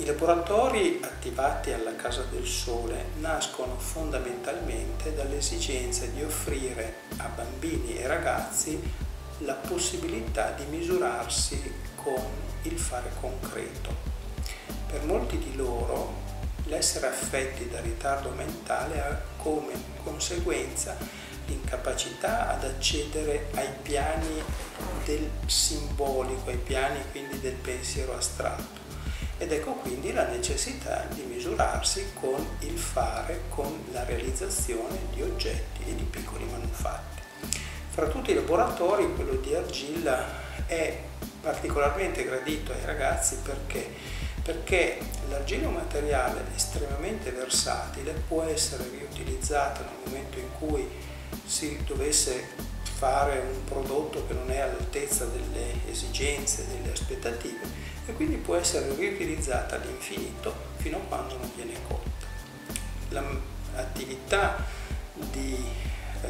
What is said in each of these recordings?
I laboratori attivati alla Casa del Sole nascono fondamentalmente dall'esigenza di offrire a bambini e ragazzi la possibilità di misurarsi con il fare concreto. Per molti di loro l'essere affetti da ritardo mentale ha come conseguenza l'incapacità ad accedere ai piani del simbolico, ai piani quindi del pensiero astratto ed ecco quindi la necessità di misurarsi con il fare, con la realizzazione di oggetti e di piccoli manufatti. Fra tutti i laboratori quello di argilla è particolarmente gradito ai ragazzi perché, perché l'argilla è un materiale estremamente versatile, può essere riutilizzata nel momento in cui si dovesse fare un prodotto che non è all'altezza delle esigenze, delle aspettative e quindi può essere riutilizzata all'infinito fino a quando non viene cotta. L'attività di eh,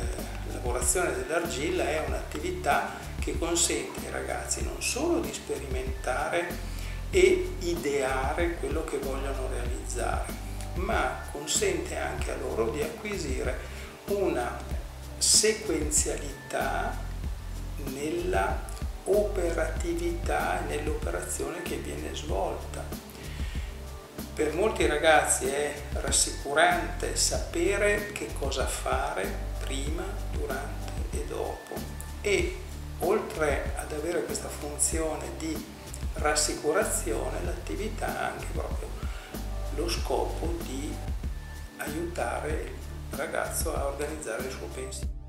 lavorazione dell'argilla è un'attività che consente ai ragazzi non solo di sperimentare e ideare quello che vogliono realizzare, ma consente anche a loro di acquisire una sequenzialità nella operatività e nell'operazione che viene svolta. Per molti ragazzi è rassicurante sapere che cosa fare prima, durante e dopo e oltre ad avere questa funzione di rassicurazione l'attività ha anche proprio lo scopo di aiutare il ragazzo a organizzare il suo pensiero.